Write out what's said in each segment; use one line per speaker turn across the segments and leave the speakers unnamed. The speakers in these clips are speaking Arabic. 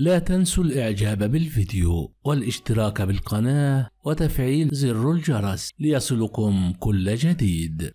لا تنسوا الإعجاب بالفيديو والاشتراك بالقناة وتفعيل زر الجرس ليصلكم كل جديد.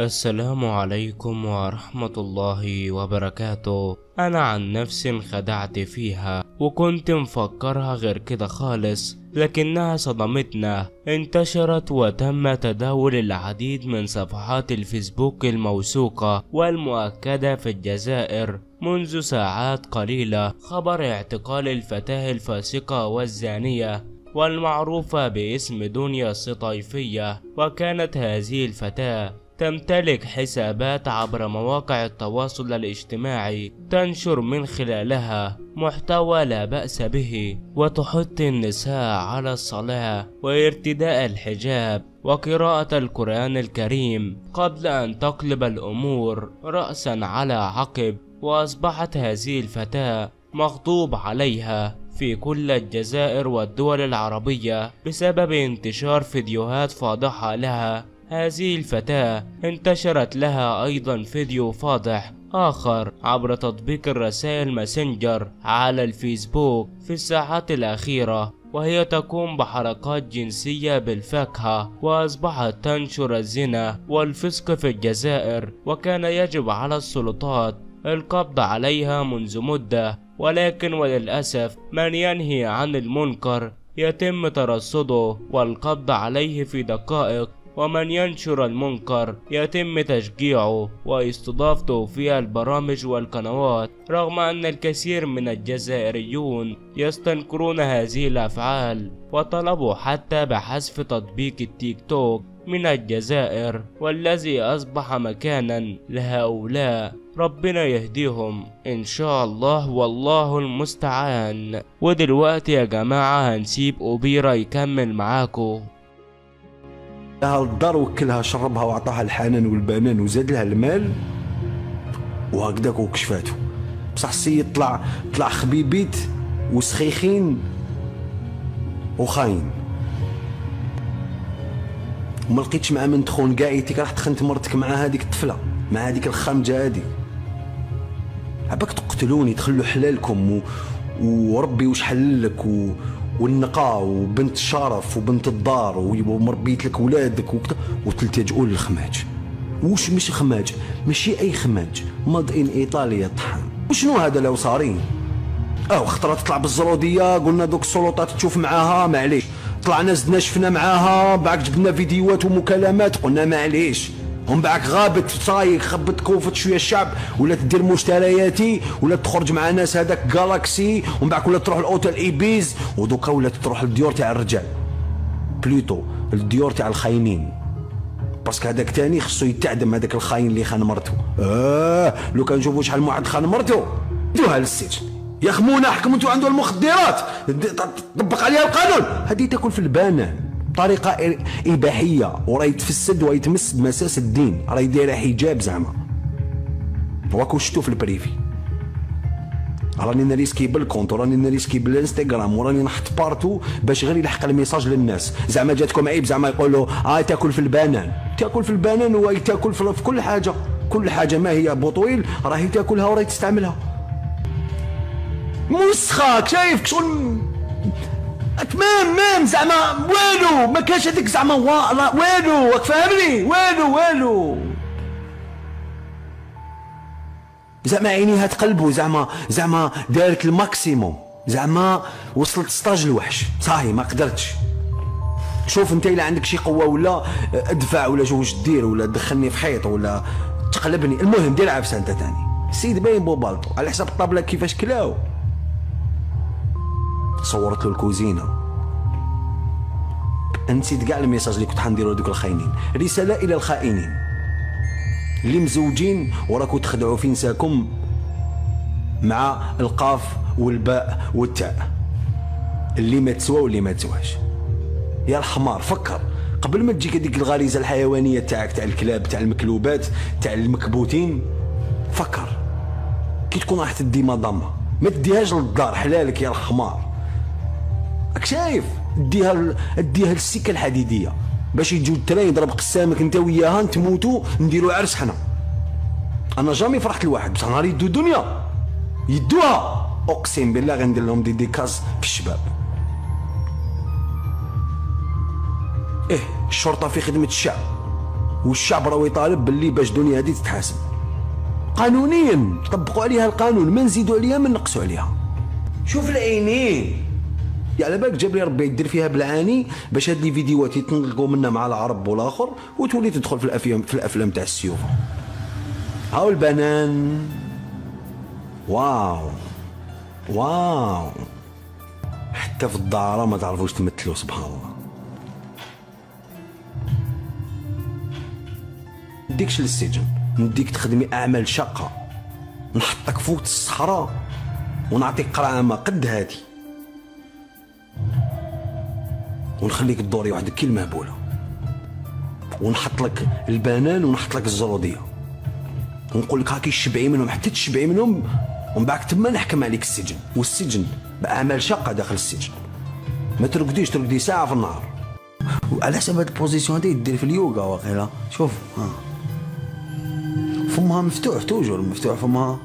السلام عليكم ورحمة الله وبركاته. أنا عن نفسي انخدعت فيها وكنت مفكرها غير كده خالص لكنها صدمتنا انتشرت وتم تداول العديد من صفحات الفيسبوك الموثوقة والمؤكدة في الجزائر. منذ ساعات قليلة خبر اعتقال الفتاة الفاسقة والزانية والمعروفة باسم دنيا السطيفية وكانت هذه الفتاة تمتلك حسابات عبر مواقع التواصل الاجتماعي تنشر من خلالها محتوى لا بأس به وتحث النساء على الصلاة وارتداء الحجاب وقراءة القرآن الكريم قبل أن تقلب الأمور رأسا على عقب وأصبحت هذه الفتاة مغضوب عليها في كل الجزائر والدول العربية بسبب انتشار فيديوهات فاضحة لها هذه الفتاة انتشرت لها أيضا فيديو فاضح آخر عبر تطبيق الرسائل ماسنجر على الفيسبوك في الساعات الأخيرة وهي تقوم بحركات جنسية بالفاكهة وأصبحت تنشر الزنا والفسق في الجزائر وكان يجب على السلطات القبض عليها منذ مدة ولكن وللأسف من ينهي عن المنكر يتم ترصده والقبض عليه في دقائق ومن ينشر المنكر يتم تشجيعه واستضافته في البرامج والقنوات رغم أن الكثير من الجزائريون يستنكرون هذه الأفعال وطلبوا حتى بحذف تطبيق التيك توك من الجزائر والذي أصبح مكانا لهؤلاء. ربنا يهديهم إن شاء الله والله المستعان. ودلوقتي يا جماعة هنسيب أوبيرا يكمل معاكم.
لها الدار وكلها شربها وعطاها الحنان والبنان وزاد لها المال وهكذاك وكشفاتو. بصح السيد طلع طلع خبيبيت وسخيخين وخاين. وما لقيتش مع من تخون كاعيتك راح تخنت مرتك مع هذيك الطفلة مع هذيك الخامجه هذه عباك تقتلوني تخلوا حلالكم و... وربي وش حللك و... والنقاء وبنت الشرف وبنت الدار ومربيت لك ولادك وكذا وتلتجؤوا للخماج وش مش خماج؟ ماشي أي خماج. ماد ان ايطاليا طحن. وشنو هذا لو صارين آه خطرة تطلع بالزرودية قلنا دوك السلطات تشوف معاها معليش. طلعنا زدنا شفنا معاها بعد جبنا فيديوهات ومكالمات قلنا معليش. ومن بعد غابت صاي خبت كوفت شوية الشعب ولا تدير مشترياتي ولا تخرج مع ناس هذاك جالاكسي ومن بعد ولا تروح الاوتيل إيبيز ودوكا ولا تروح للديور تاع الرجال. بلوتو الديور تاع الخاينين. باسكو هذاك تاني خصو يتعدم هذاك الخاين اللي خان مرتو. آه لو كان نشوفوا شحال من واحد خان مرتو. دوها للسجن يا خمونا حكموا انتو عنده المخدرات. طبق عليها القانون. هذه تاكل في البانان. بطريقه اباحيه وراه يتفسد ويتمس بمساس الدين. راه دايرة حجاب زعما. راكو شفتو في البريفي. راني نريسكي بالكونت وراني نريسكي بالانستغرام وراني نحط بارتو باش غير يلحق الميساج للناس. زعما جاتكم عيب زعما يقولوا آه تاكل في البنان. تاكل في البنان هو تاكل في كل حاجة. كل حاجة ما هي بطويل راهي تاكلها وراهي تستعملها. مسخك شايف شغل تمام même زعما والو؟ ما كانش هذيك زعما والو راك فاهمني؟ والو والو. زعما عينيها تقلبوا زعما زعما دارت ال maximum. زعما وصلت stage الوحش. صاحي ما قدرتش. شوف انت إلا عندك شي قوة ولا ادفع ولا شوف واش دير ولا دخلني في حيط ولا تقلبني. المهم دير عفسة أنت تاني السيد باين بوبالطو على حساب الطابلة كيفاش كلاو. صورت له الكوزينة. نسيت كاع ال message اللي كنت حنديرو لدوك الخاينين. رسالة إلى الخائنين. اللي مزوجين وراكو تخدعوا في نساكم مع القاف والباء والتاء. اللي ما تسوى واللي ما تسواش. يا الحمار فكر. قبل ما تجيك هذيك الغريزة الحيوانية تاعك تاع الكلاب تاع المكلوبات تاع المكبوتين فكر. كي تكون راح تدي مضمة. ما تديهاش للدار حلالك يا الحمار. راك شايف؟ اديها اديها للسكه الحديدية. باش يجيو التران يضرب قسامك انت وياها تموتوا نديروا عرس حنا. أنا جامي فرحت لواحد بصح نهار يدو دنيا يدوها. أقسم بالله غندير لهم ديديكاز في الشباب. إيه الشرطة في خدمة الشعب. والشعب راه يطالب باللي باش الدنيا هذه تتحاسب. قانونيا. طبقوا عليها القانون ما نزيدوا عليها ما نقصوا عليها. شوف العينين. على بالك جاب لي ربي يدير فيها بالعاني باش هاد لي فيديوهات يتنقلوا منها مع العرب والآخر وتولي تدخل في الافلام في الأفلام تاع السيوف. هاو البنان؟ واو. واو. حتى في الدارة ما تعرفوش تمثلوا سبحان الله. نديكش للسجن نديك تخدمي أعمال شاقة. نحطك فوق الصحراء ونعطيك قرعامة قد هادي. ونخليك تدوري وحدك كي المهبولة ونحط لك البنان ونحط لك الزرودية ونقول لك هاكي تشبعي منهم حتى تشبعي منهم ومن بعد تما نحكم عليك السجن. والسجن بأعمال شاقة داخل السجن. ما ترقديش ترقدي ساعة في النهار. وعلى حسب هاد ال position هادي دير في اليوغا واقيلا شوف ها. فمها مفتوح toujours مفتوح فمها.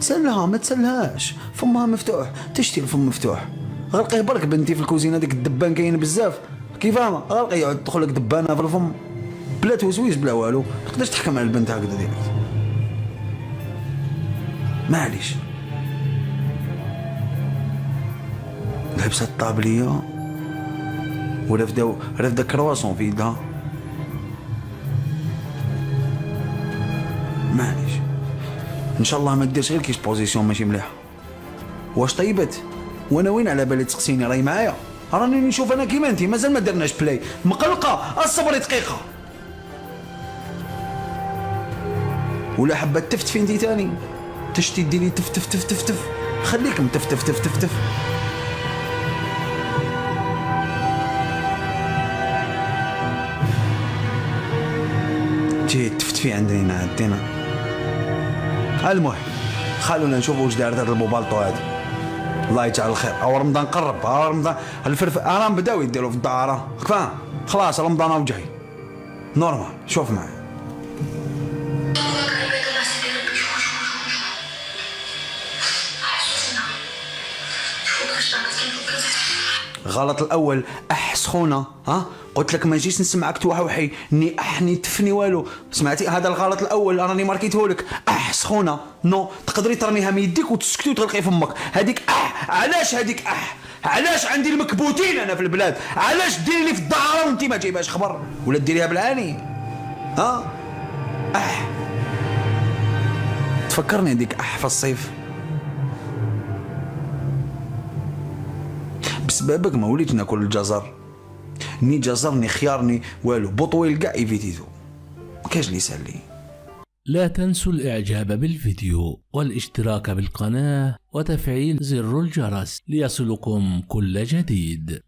تسلها ما تسلهاش. فمها مفتوح تشتي الفم مفتوح. غرقيه برك بنتي في الكوزينة ديك الدبان كاين بزاف. كيف أنا غرقي يقعد تدخل لك دبانة في الفم. بلا توسويس بلا والو. ما تقدرش تحكم على البنت هكذا ديريكت معليش. لابسة الطابلية. ورافده رافده كرواسون في يدها. معليش. إن شاء الله ما ديرش غير كيش position ماشي مليحه واش طيبت؟ وأنا وين على بالي تسقسيني؟ راهي معايا. راني نشوف أنا كيما انت مازال ما درناش play مقلقة الصبر دقيقة. ولا حبه تفت في انت تاني؟ تشتي ديري تف تف تف تف تف. خليك متف تف تف تف جي تفتفي عندنا عندنا المهم خلونا نشوفوا واش دارت هذا البوبالطو هذا الله يجعل الخير. أو رمضان قرب أو رمضان الفرف راه بداو يديروا في الدار فاهم خلاص رمضان أو جاي. نورمال. شوف معي. غلط الأول. اح سخونه ها؟ قلت لك ما جيش نسمعك توحوحي. ني اح ني تفني والو. سمعتي؟ هذا الغلط الأول. راني ماركيته لك اح سخونه نو تقدري ترميها من يديك وتسكتي وتغلقي فمك هذيك اح علاش هذيك أح؟ علاش عندي المكبوتين أنا في البلاد؟ علاش ديري لي في الدار وانت ما جايباش خبر؟ ولا ديريها بالعاني؟ ها؟ أح. تفكرني هذيك أح في الصيف. بسببك ما وليت ناكل الجزر. ni جزر ni خيار ni والو. بطويل كاع évit يتو. كاش لي يسالي
لا تنسوا الإعجاب بالفيديو والاشتراك بالقناة وتفعيل زر الجرس ليصلكم كل جديد.